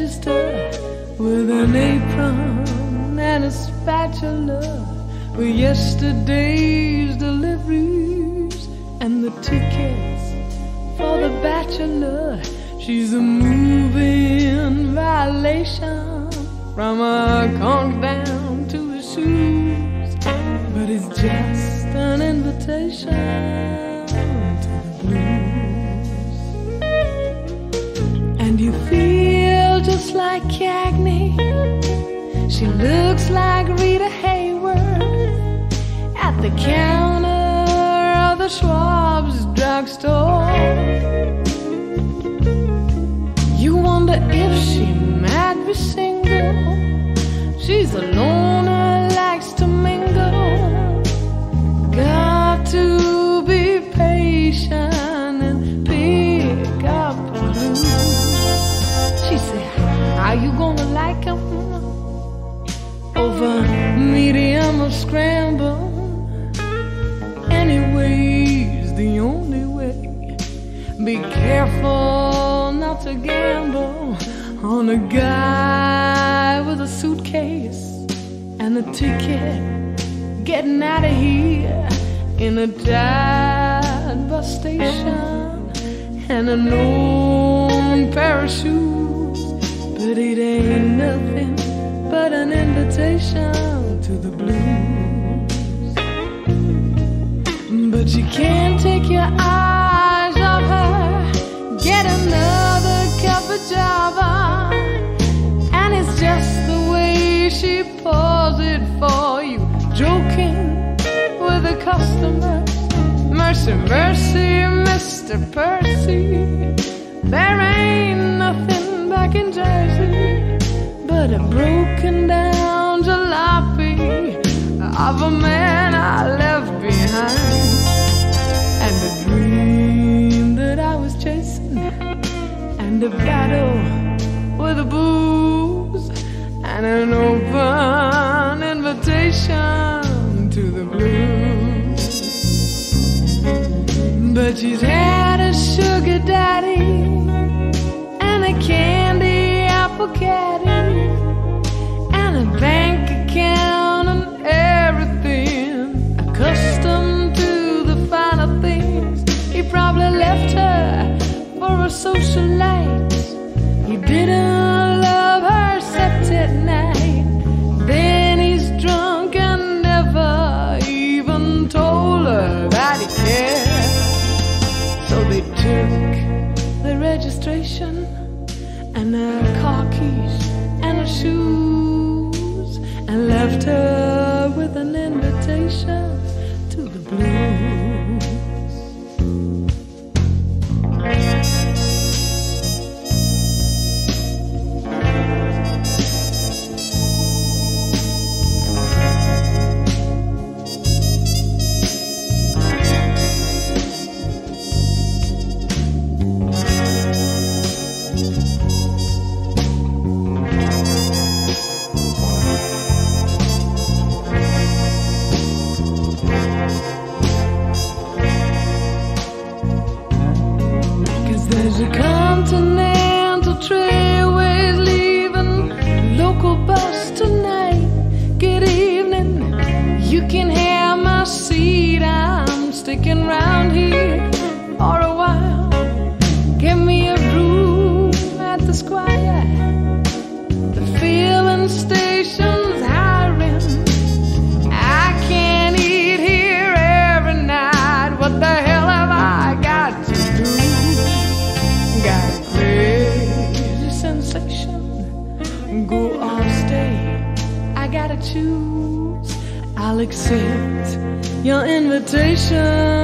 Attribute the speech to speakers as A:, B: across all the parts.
A: register with an apron and a spatula with yesterday's deliveries and the tickets for the bachelor. She's a moving violation from her conk down to her shoes, but it's just an invitation you feel just like Cagney. She looks like Rita Hayworth at the counter of the Schwab's drugstore. You wonder if she might be single. She's a scramble. Anyways, the only way. Be careful not to gamble on a guy with a suitcase and a ticket getting out of here in a tight bus station and a known pair of shoes. But it ain't nothing but an invitation to the blues. But you can't take your eyes off her. Get another cup of java. And it's just the way she pours it for you. Joking with the customers. Mercy, mercy, Mr. Percy. There ain't nothing back in Jersey but a broken down jalopy of a man I left behind. And the dream that I was chasing, and a battle with the booze, and an open invitation to the blues. But she's had a sugar daddy and a candy apple caddy and a bank account everything. Accustomed to the finer things, he probably left her for a socialite. He didn't love her except at night. Then he's drunk and never even told her that he cared. So they took the registration and her car keys and her shoes and left her your invitation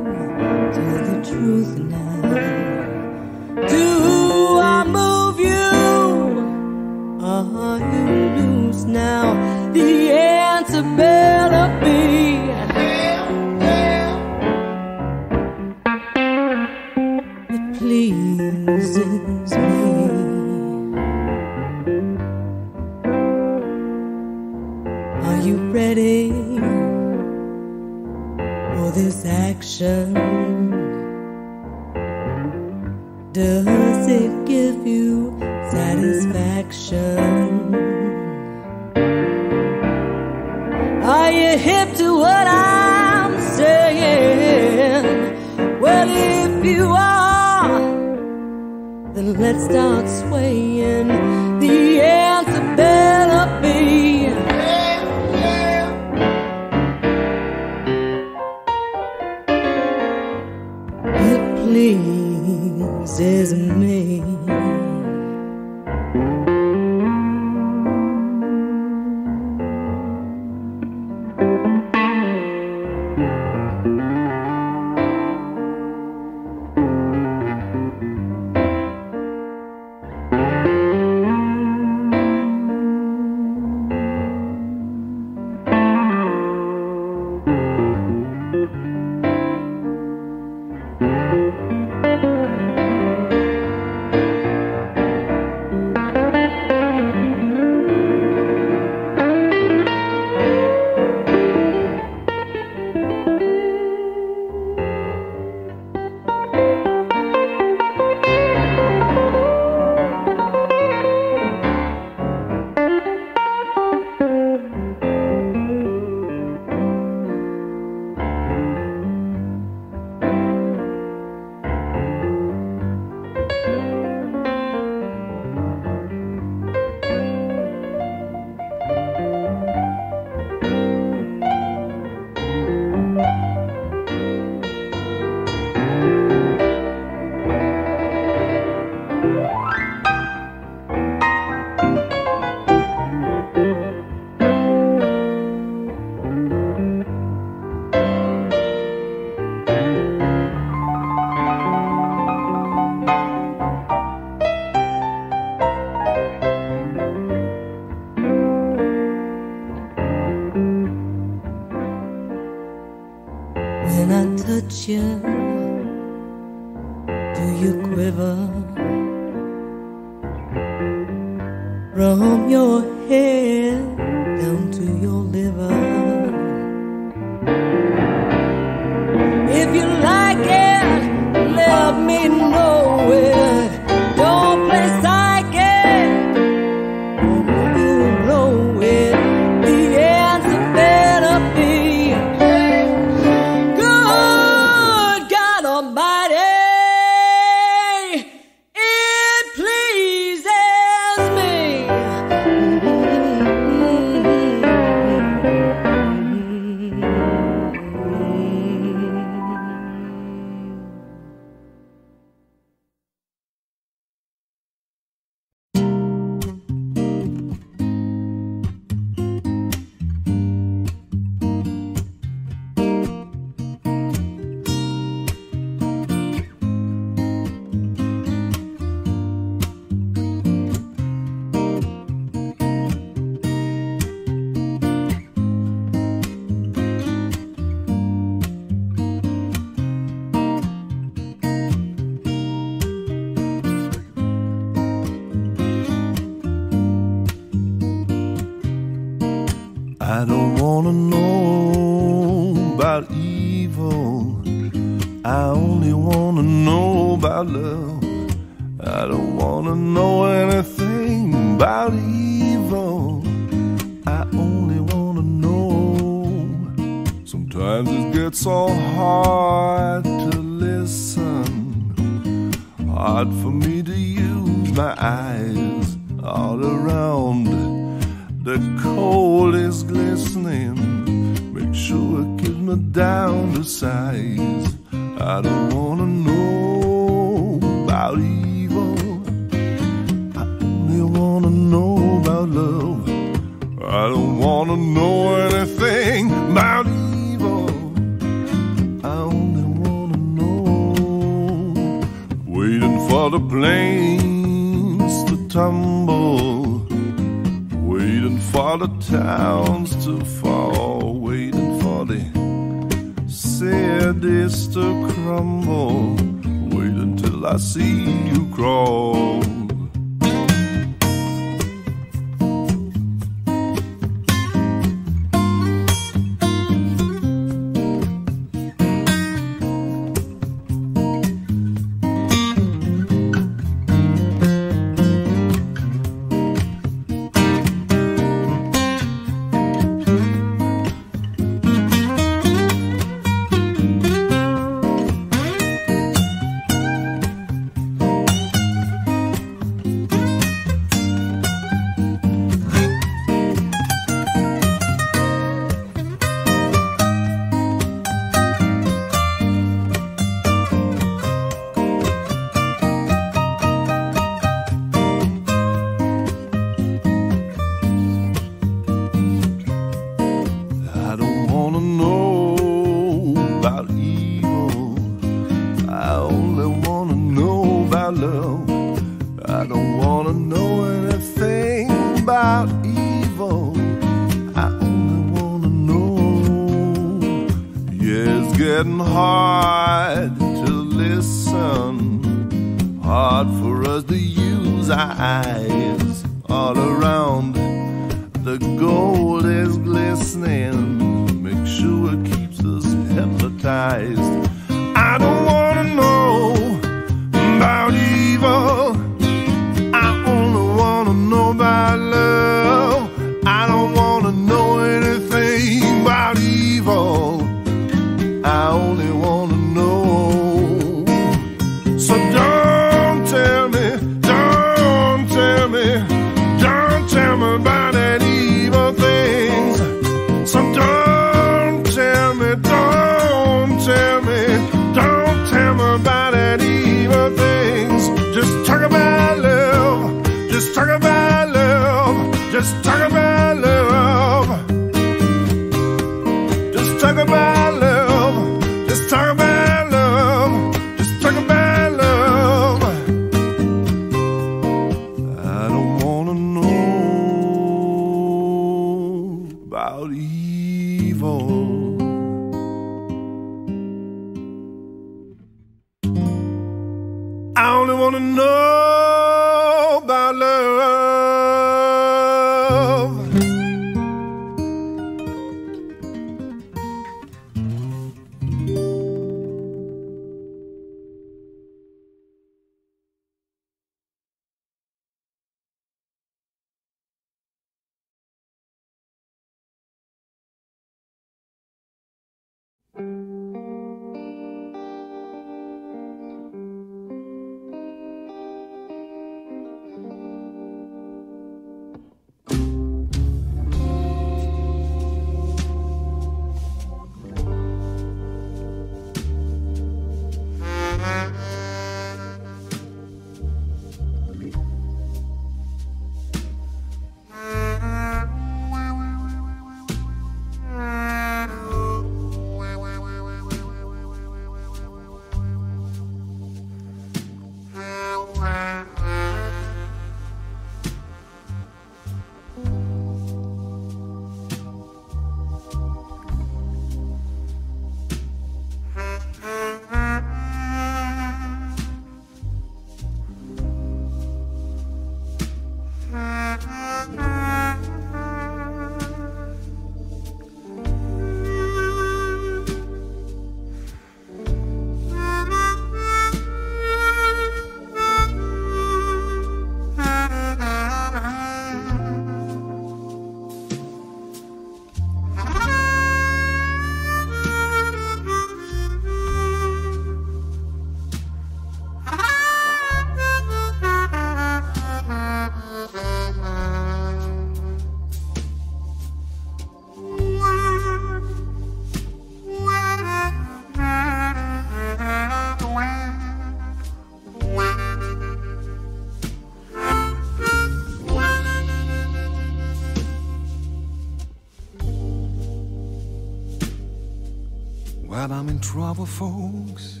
B: trouble, folks.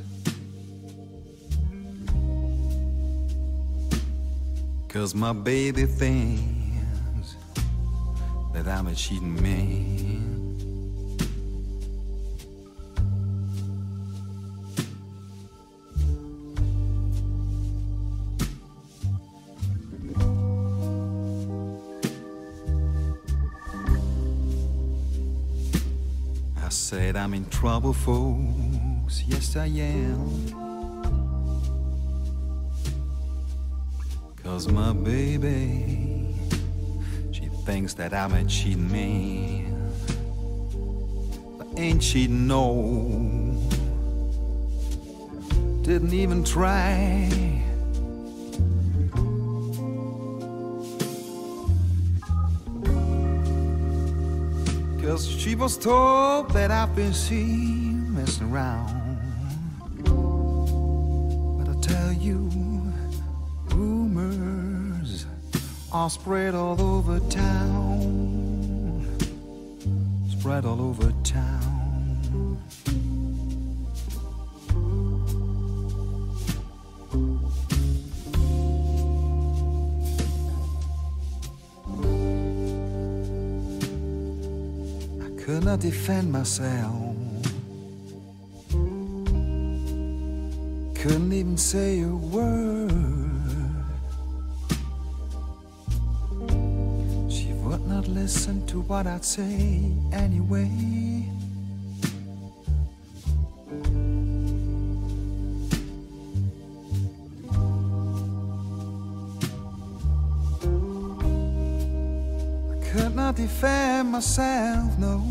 B: Cause my baby thinks that I'm a cheating man. Trouble, folks. Yes, I am. Cause my baby, she thinks that I'm a cheating man. But ain't she no? Didn't even try. She told that I've been seen messing around. But I tell you, rumors are spread all over town. Spread all over I defend myself. Couldn't even say a word. She would not listen to what I'd say anyway. I could not defend myself, no.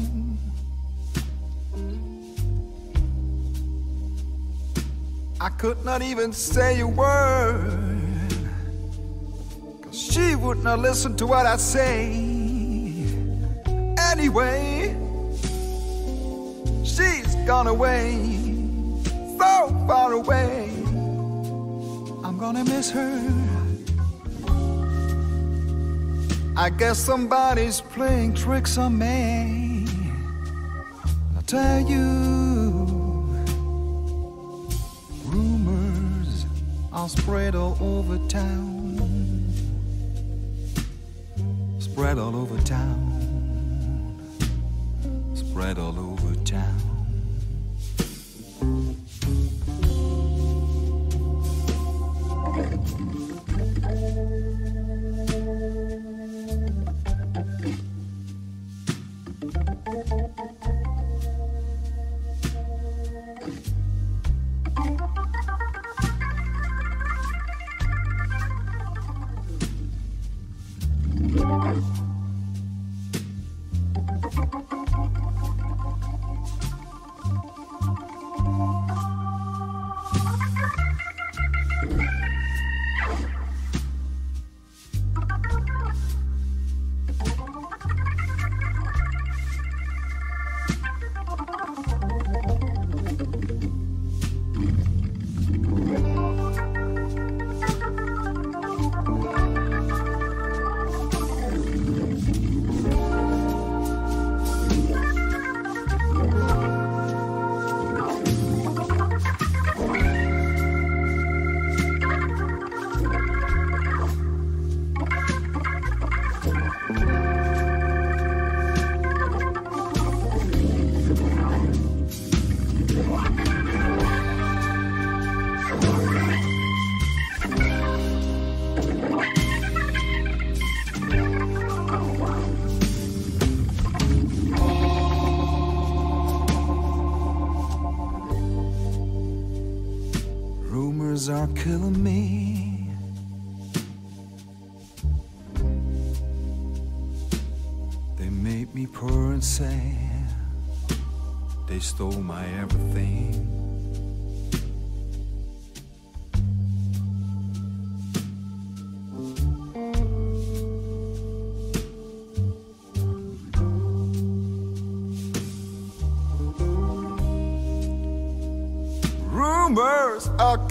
B: Could not even say a word. Cause she would not listen to what I say. Anyway, she's gone away, so far away. I'm gonna miss her. I guess somebody's playing tricks on me. I'll tell you, are spread all over town. Spread all over town. Spread all over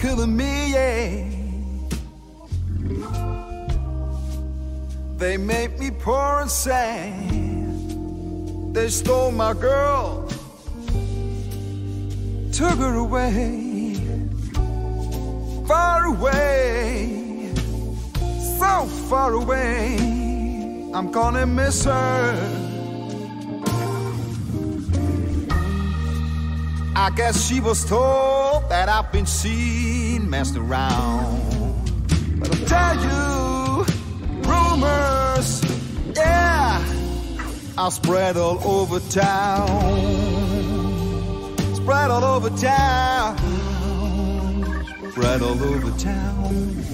B: Are me, yeah. They make me poor and sad. They stole my girl, took her away, far away, so far away. I'm gonna miss her. I guess she was told that I've been seen messing around. But I'll tell you, rumors, yeah, are spread all over town. Spread all over town. Spread all over town.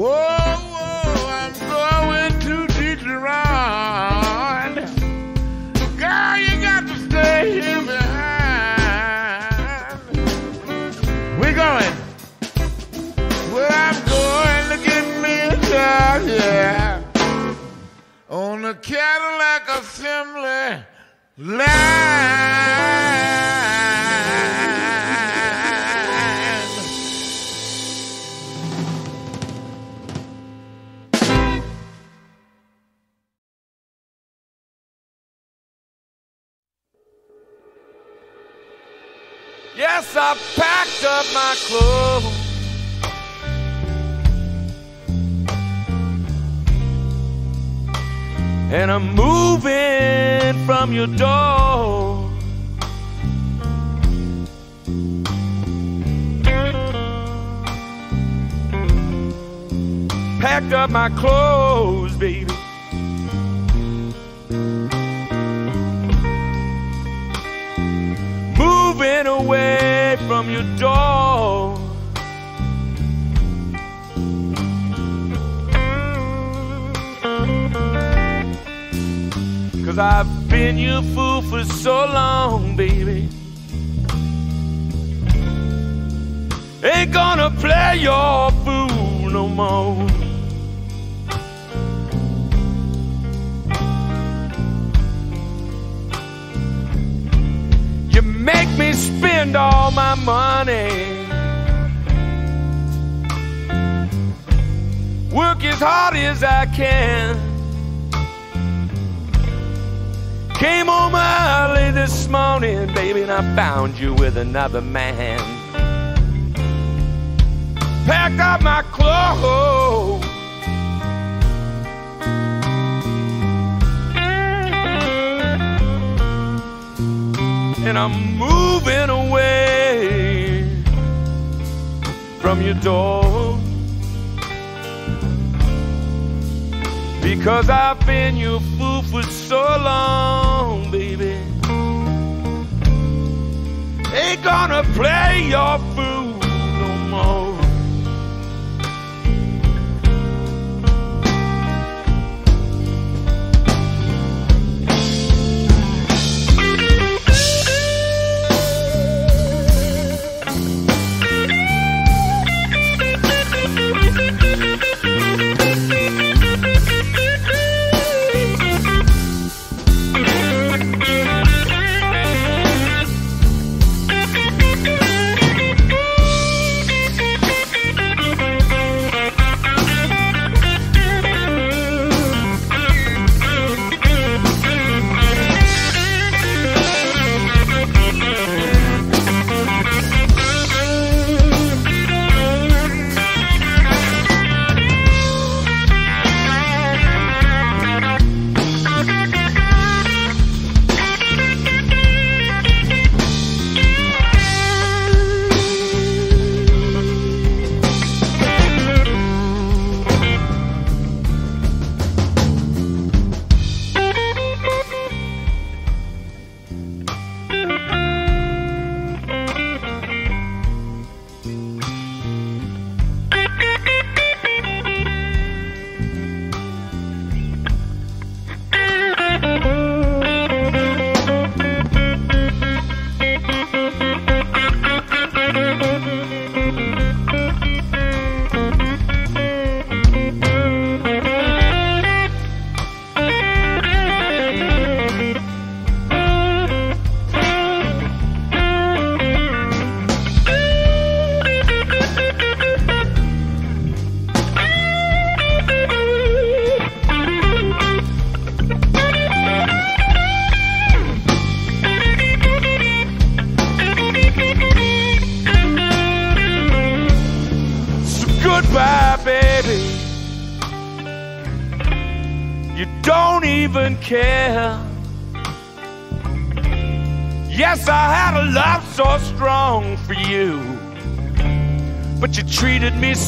C: Whoa, whoa, I'm going to Detroit. Girl, you got to stay here behind. We're going. Well, I'm going to get me a job, yeah on the Cadillac assembly line.
D: Up my clothes. And I'm moving from your door. Packed up my clothes, baby. Moving away from your door. Cause I've been your fool for so long, baby. Ain't gonna play your fool no more. make me spend all my money. Work as hard as I can. Came home early this morning, baby, and I found you with another man. Pack up my clothes And I'm moving away from your door. Because I've been your fool for so long, baby. Ain't gonna play your fool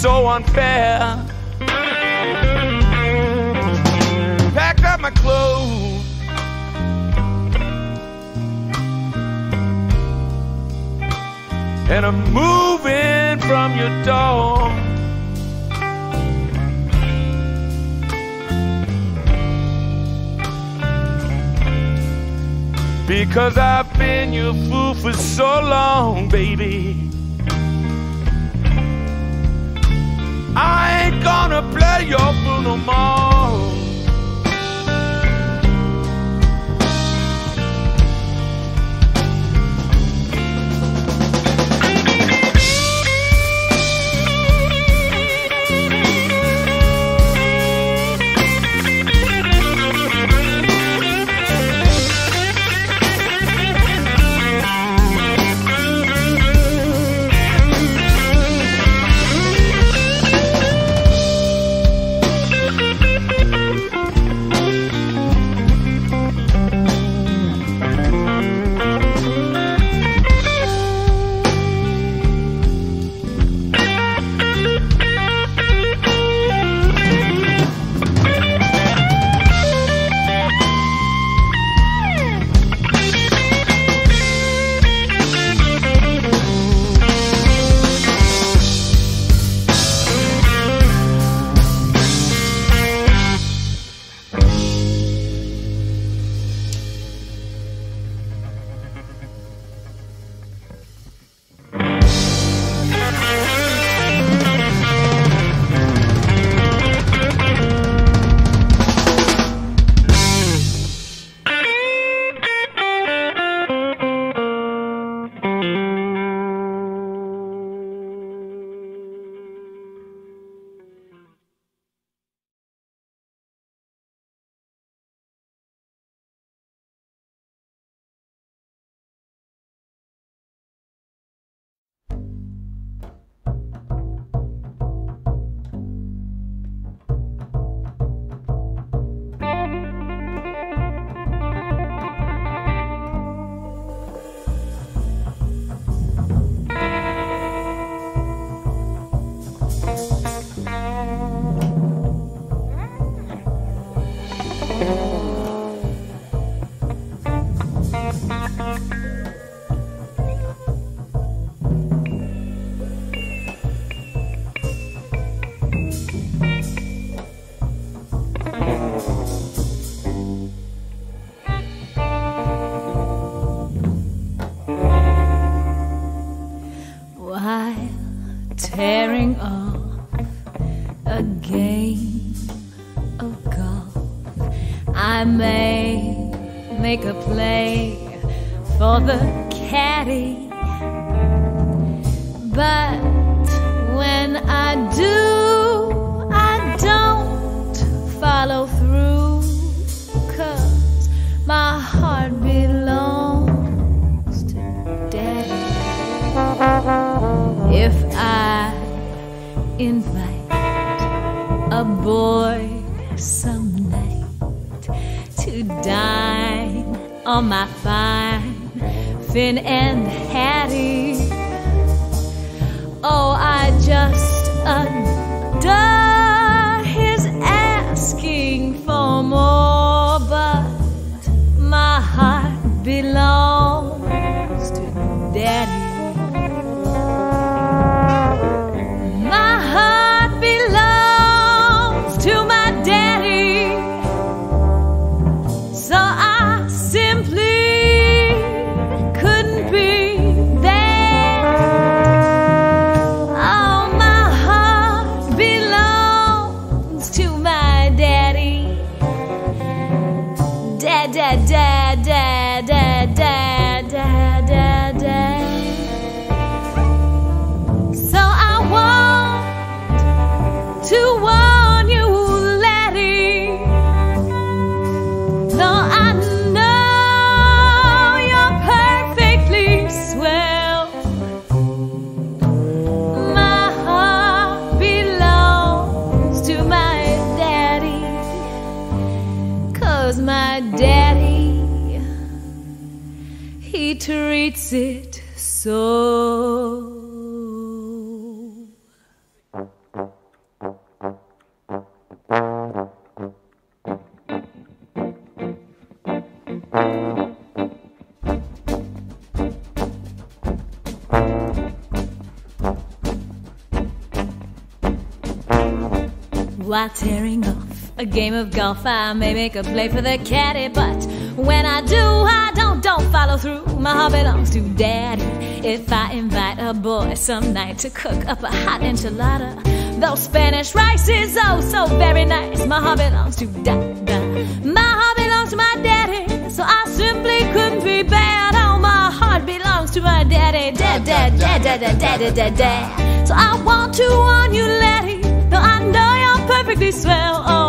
D: so unfair. Packed up my clothes. And I'm moving from your door. Because I've been your fool for so long, baby. Gonna play your fool
E: of golf. I may make a play for the caddy, but when I do, I don't don't follow through. My heart belongs to daddy. If I invite a boy some night to cook up a hot enchilada, though Spanish rice is oh so very nice, my heart belongs to dada. My heart belongs to my daddy, so I simply couldn't be bad. Oh, my heart belongs to my daddy, dad, dad, dad, dad, dad, dad, dad, dad. So I want to warn you, Letty, though I know you're perfectly swell. Oh,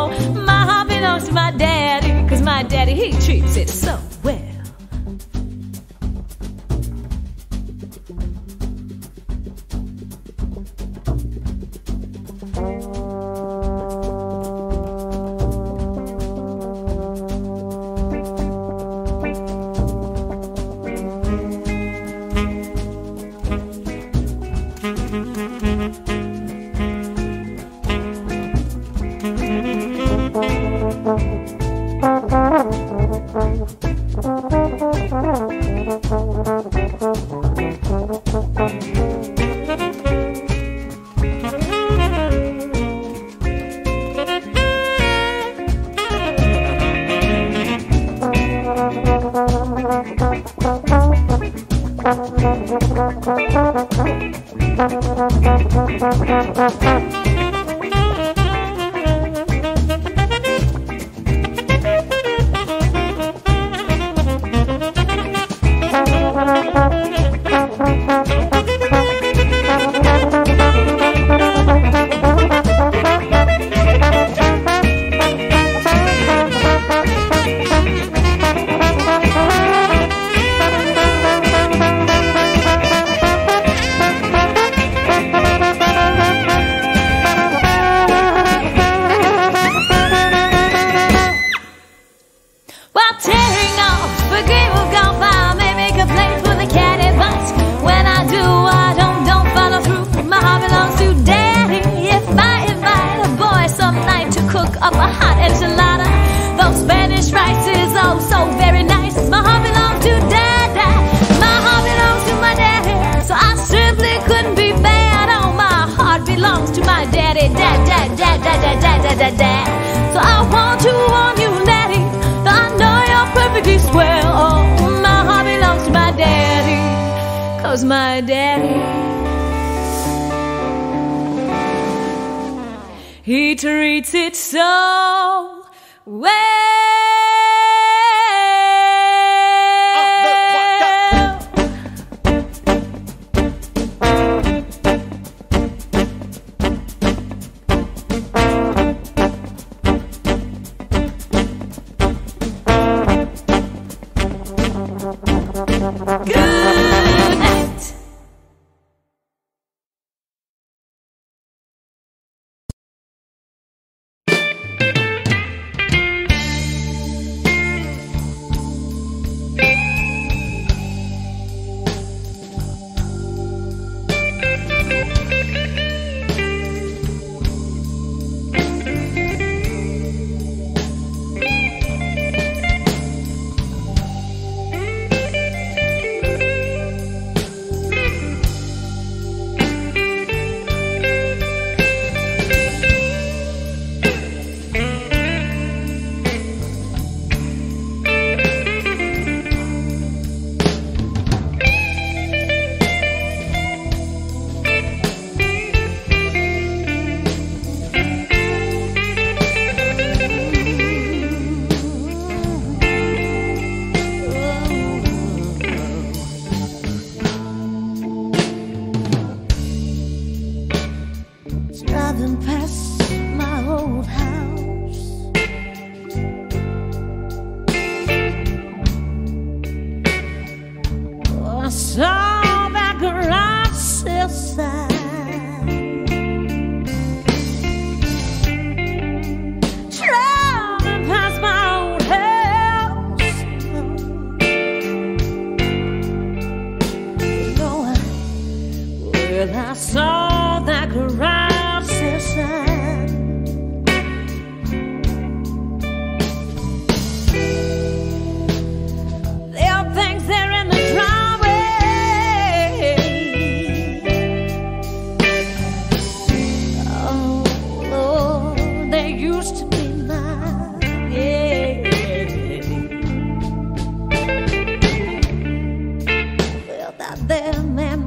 F: used to be mine.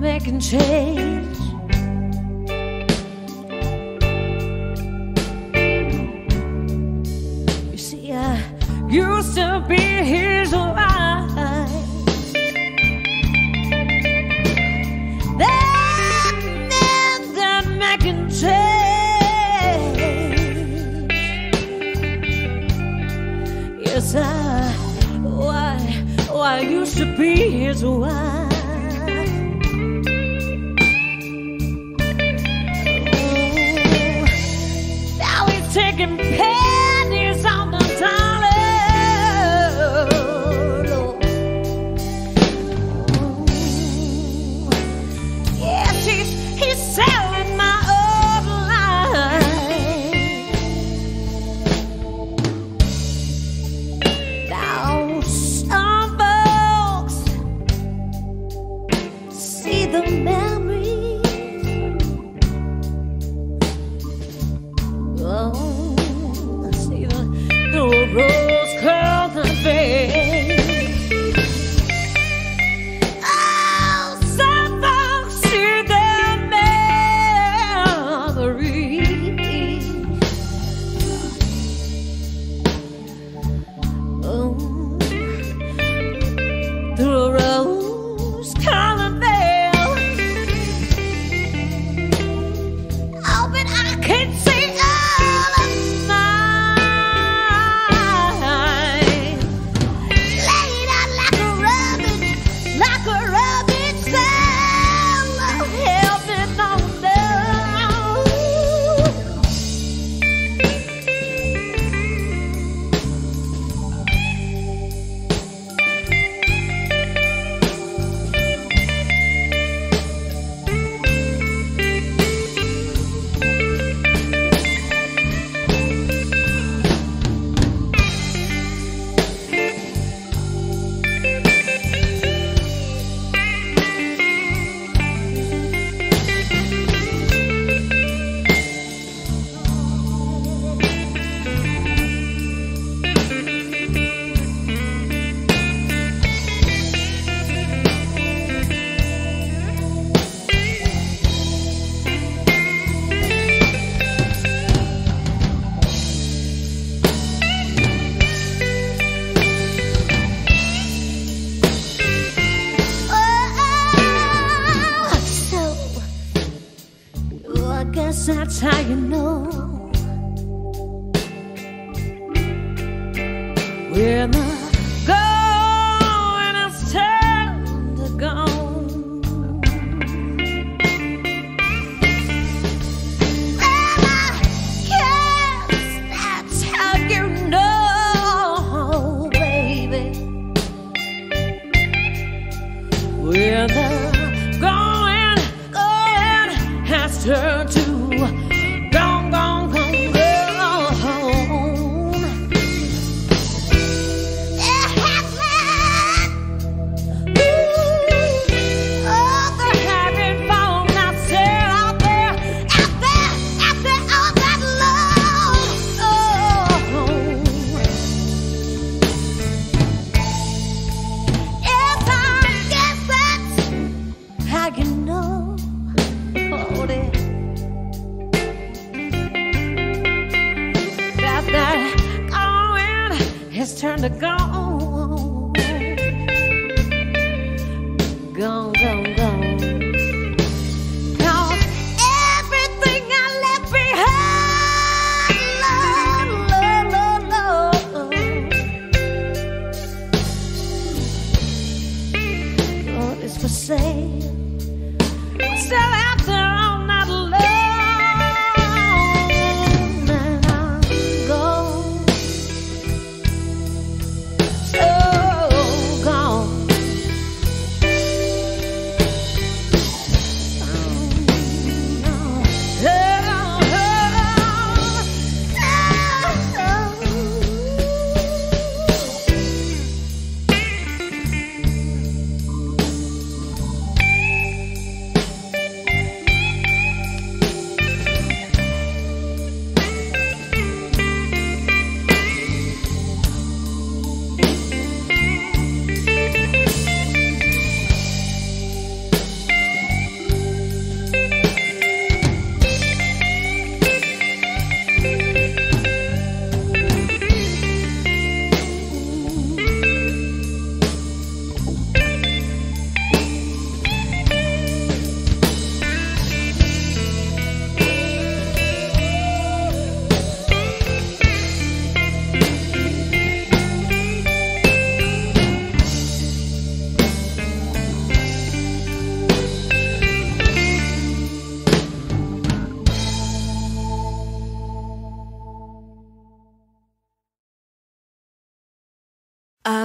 F: Making change.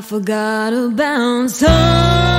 F: I
E: forgot about sunshine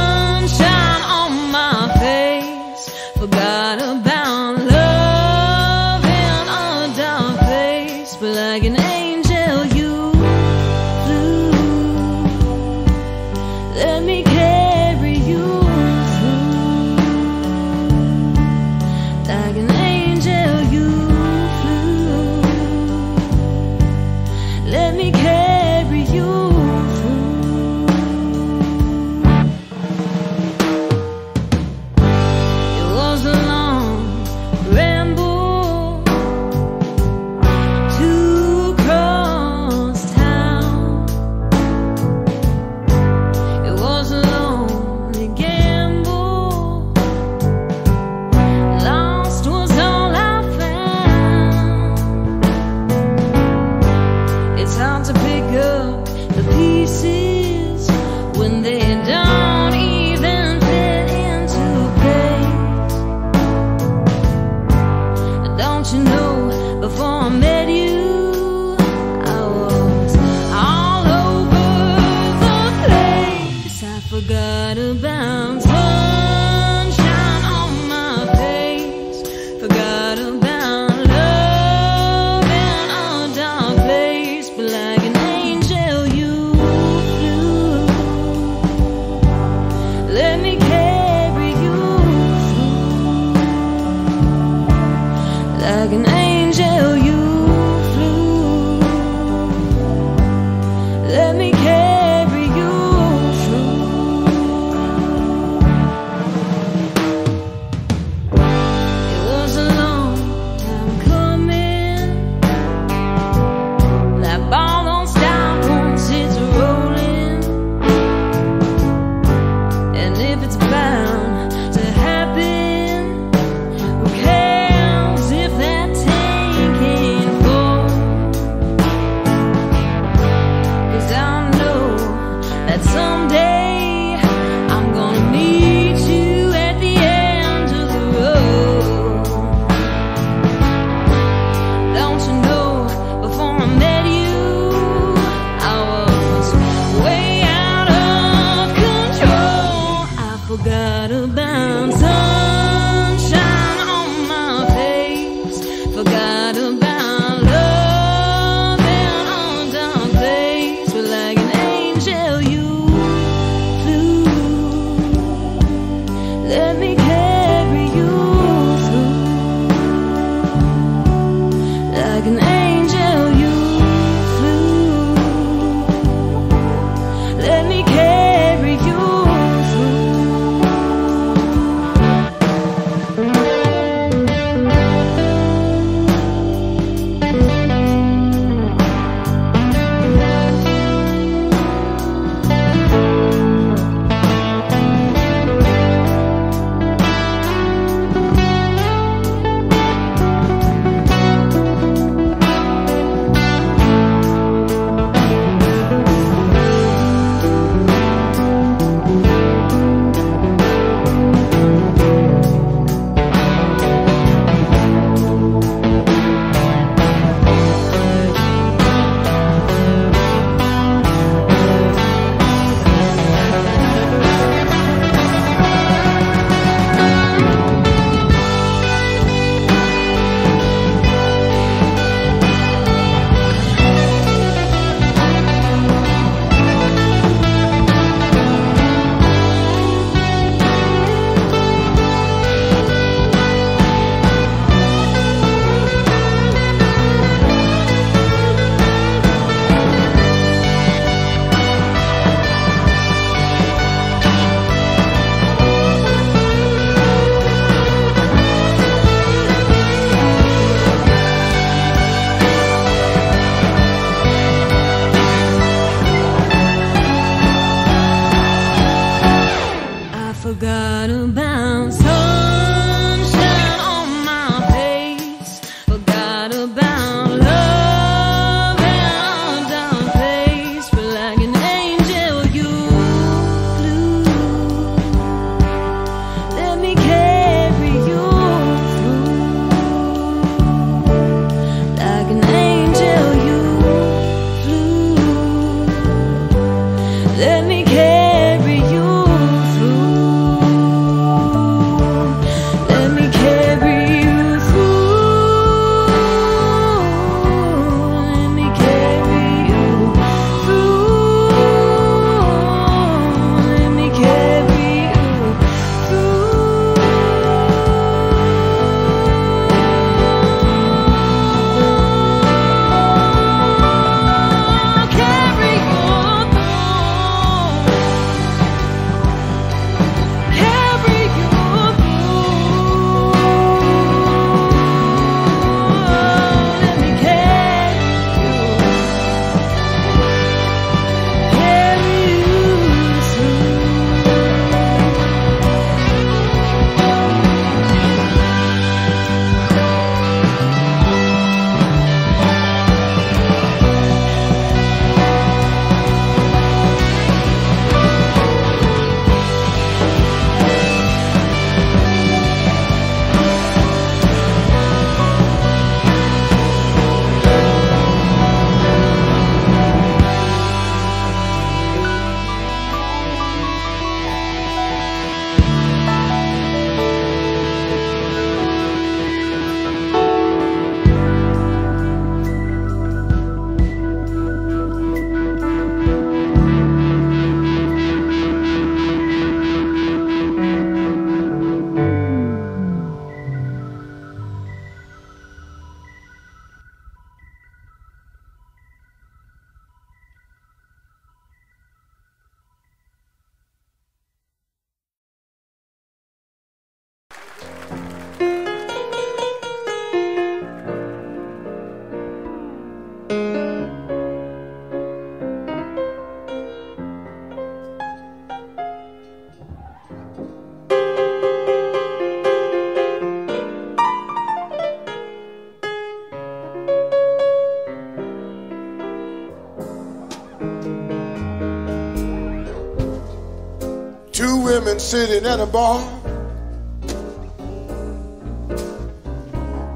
G: sitting at a bar.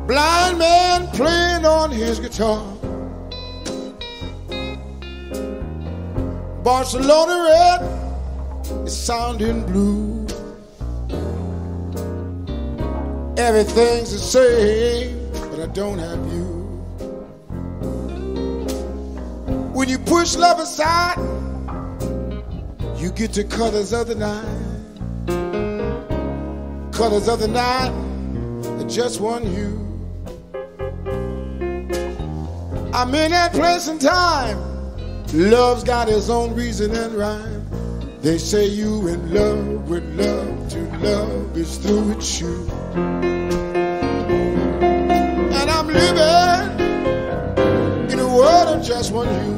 G: Blind man playing on his guitar. Barcelona red is sounding blue. Everything's the same, but I don't have you. When you push love aside, you get the colors of the night. Colors of the night, are just one hue. I'm in that place and time. Love's got its own reason and rhyme. They say you in love with love to love is through with you. And I'm living in a world of just one you.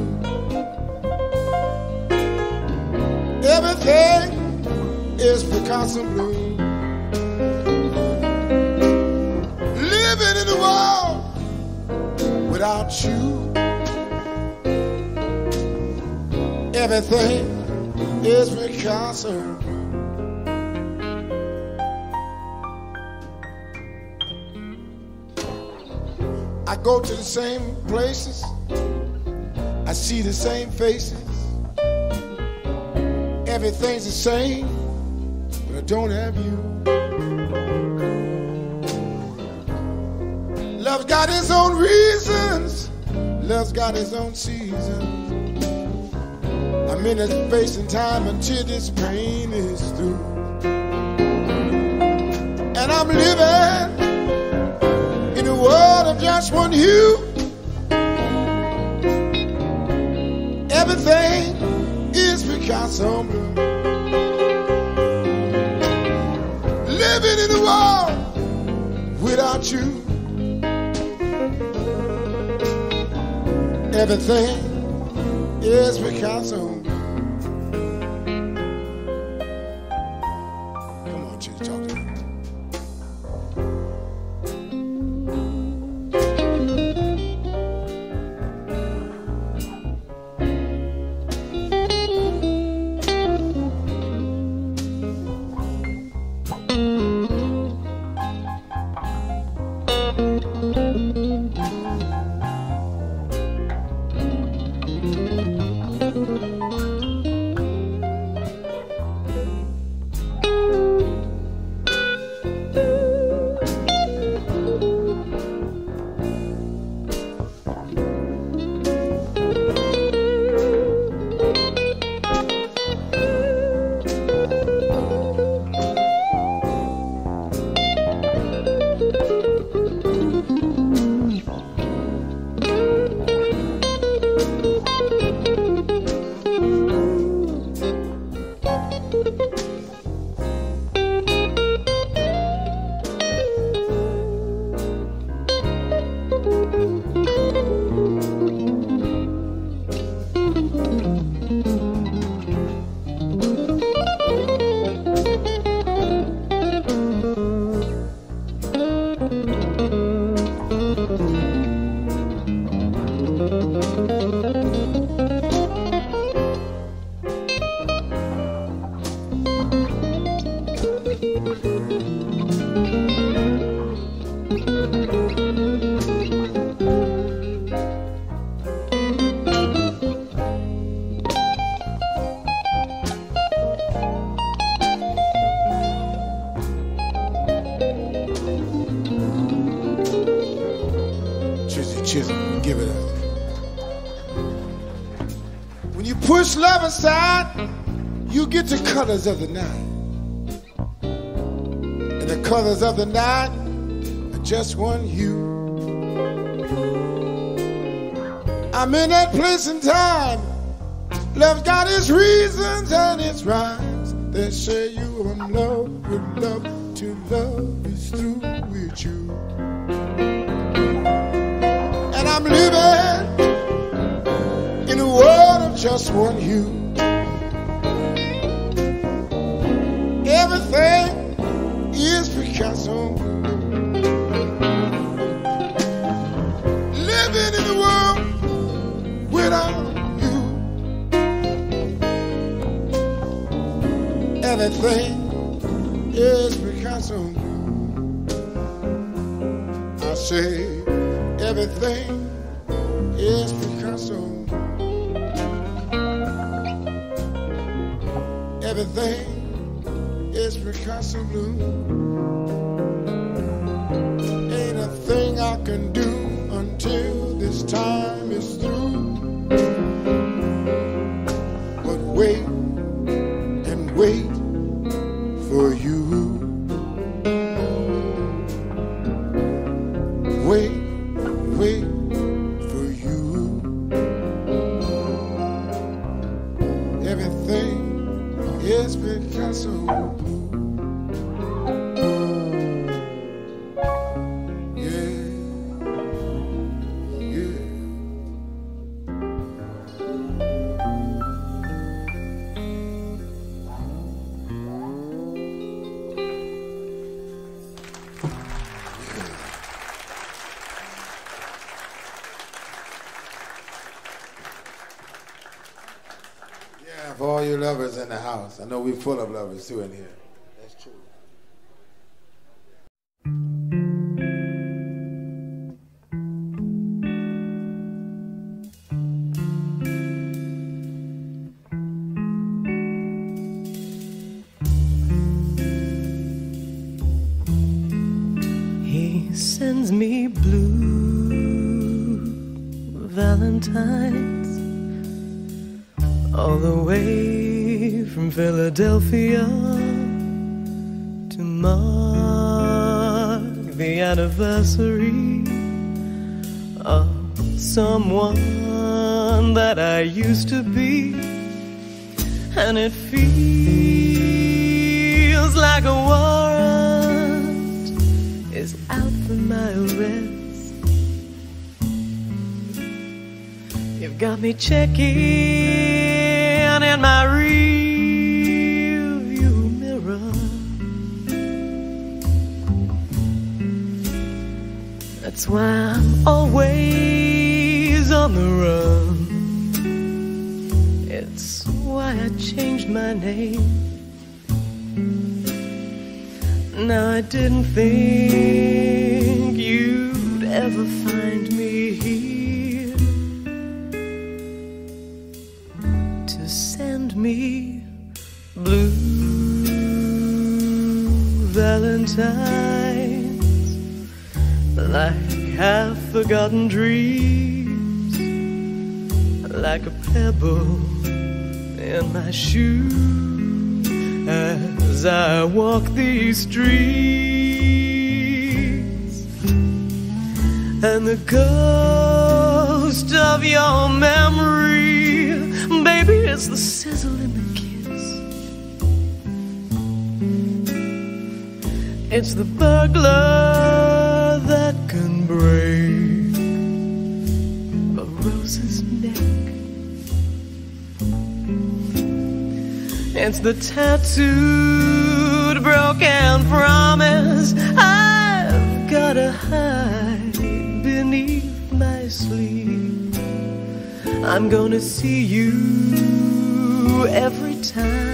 G: Everything is Picasso blue. World without you. Everything is Picasso. I go to the same places. I see the same faces. Everything's the same, but I don't have you. Got his own reasons. Love's got his own seasons. I'm in this space and time until this pain is through. And I'm living in a world of just one hue. Everything is Picasso blue. Living in a world without you. Everything is Picasso. Come colors of the night. And the colors of the night are just one hue. I'm in that place and time. Love's got its reasons and its rhymes. They say you are in love with love to love is been Yeah, I know we're full of lovers too in here.
A: Someone that I used to be, and it feels like a warrant is out for my arrest. You've got me checking in my rearview mirror. That's why I'm always on the run. It's why I changed my name. Now I didn't think you'd ever find me here to send me blue valentines like half forgotten dreams, pebble in my shoe as I walk these streets. And the ghost of your memory, baby, it's the sizzle in the kiss. It's the burglar that can break It's the tattooed, broken promise I've gotta hide beneath my sleeve. I'm gonna see you every time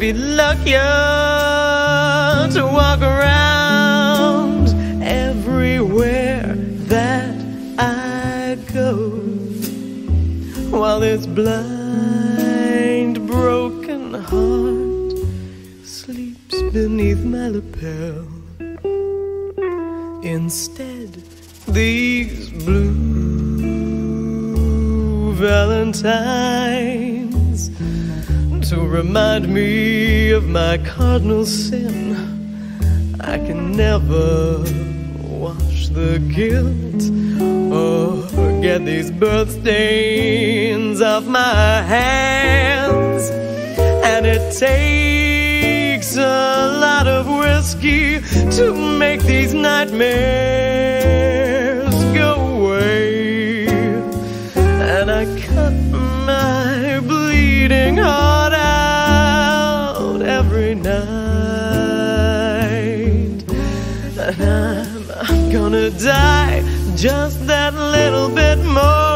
A: be luckier to walk around everywhere that I go while this blind, broken heart sleeps beneath my lapel. Instead, these blue valentines remind me of my cardinal sin. I can never wash the guilt or get these birth stains off my hands. And it takes a lot of whiskey to make these nightmares go away. And I cut my bleeding heart gonna die just that little bit more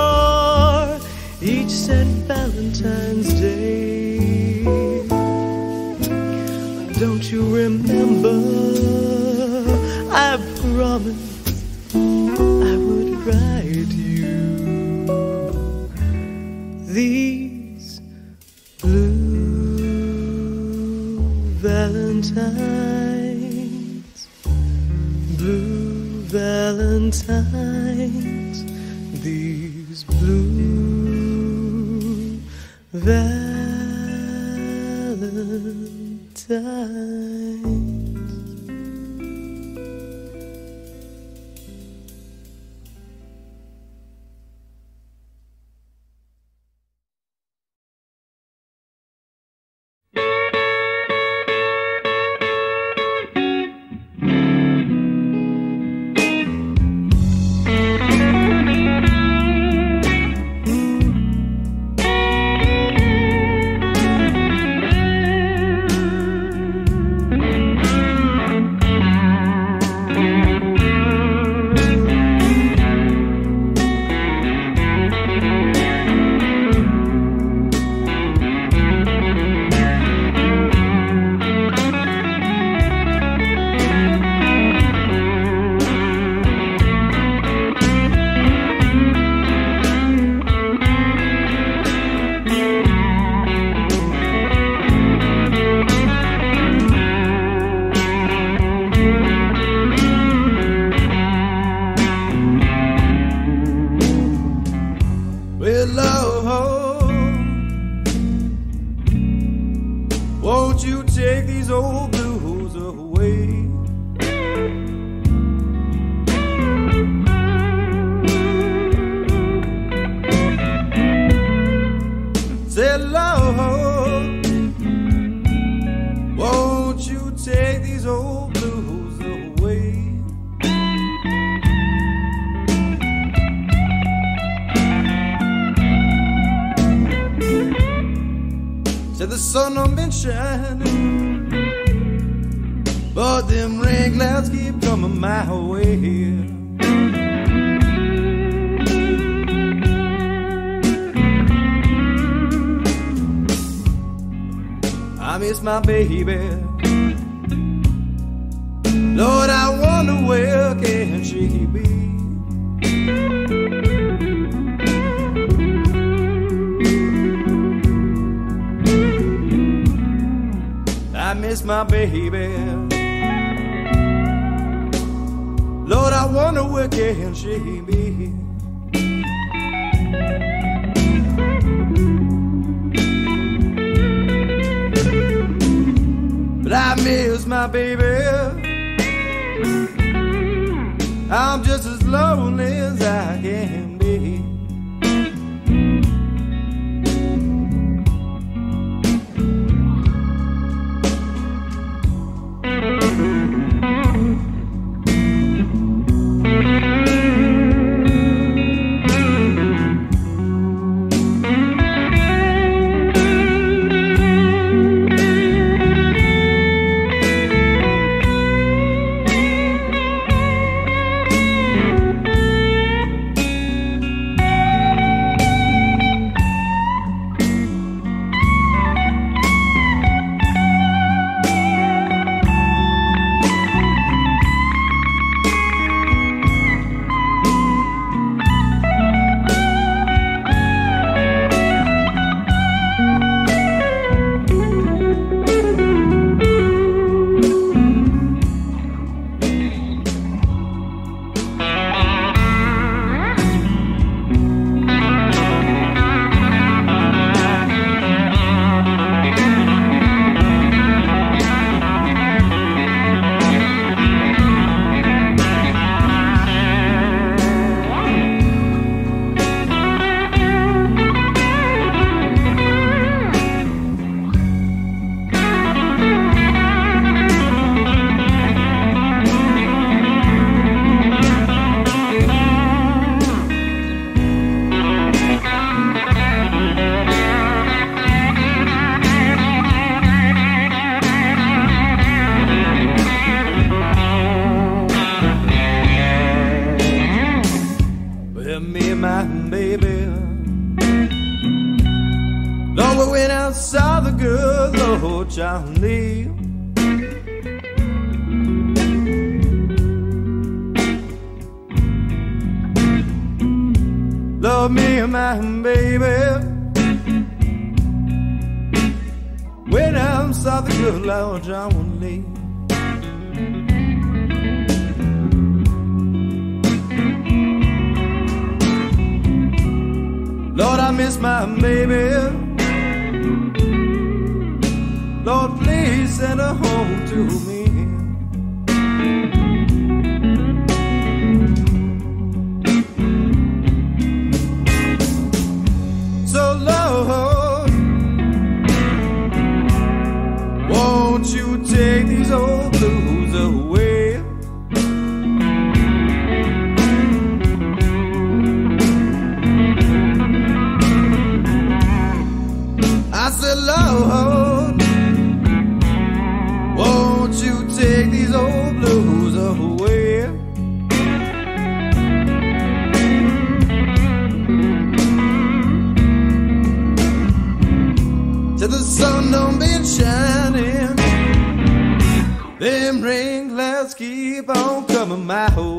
H: love me, my baby. When I'm south the Good Lord John leave. Lord, I miss my baby. Lord, please send her home to me. my
I: home.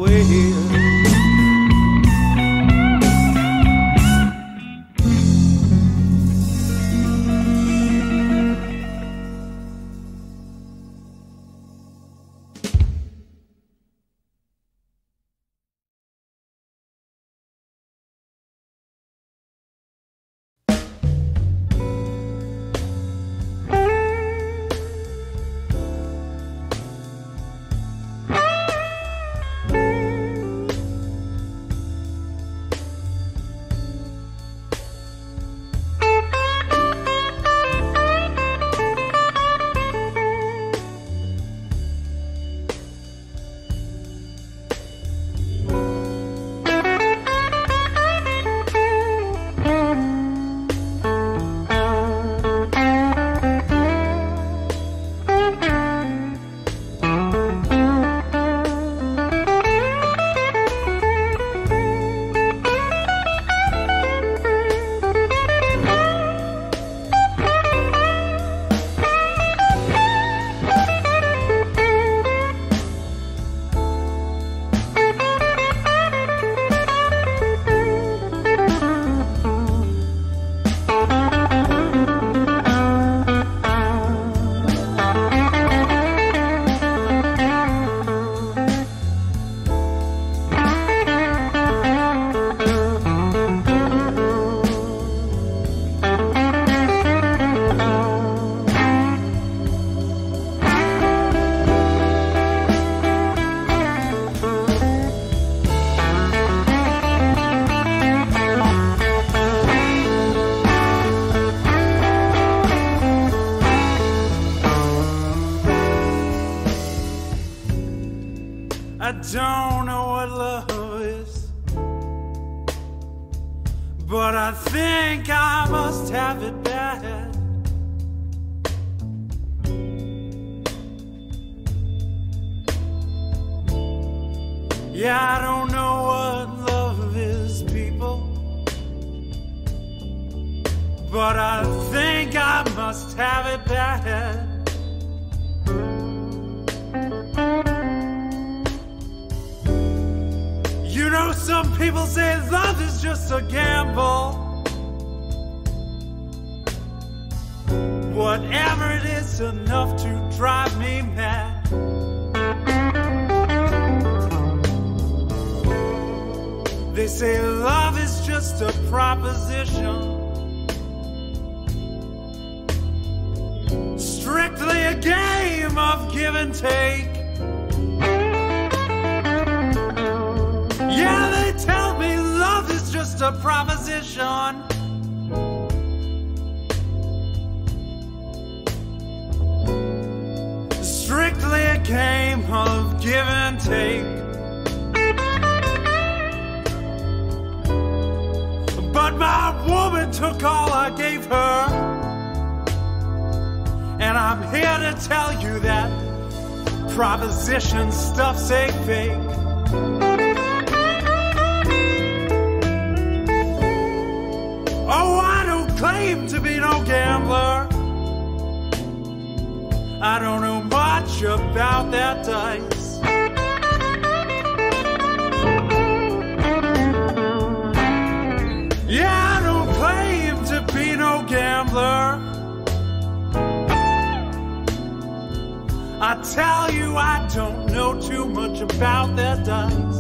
I: Some people say love is just a gamble. Whatever it is, enough to drive me mad. They say love is just a proposition. Strictly a game of give and take. Just a proposition. Strictly a game of give and take. But my woman took all I gave her. And I'm here to tell you that proposition stuff's a fake. Claim to be no gambler. I don't know much about that dice. Yeah, I don't claim to be no gambler. I tell you, I don't know too much about that dice.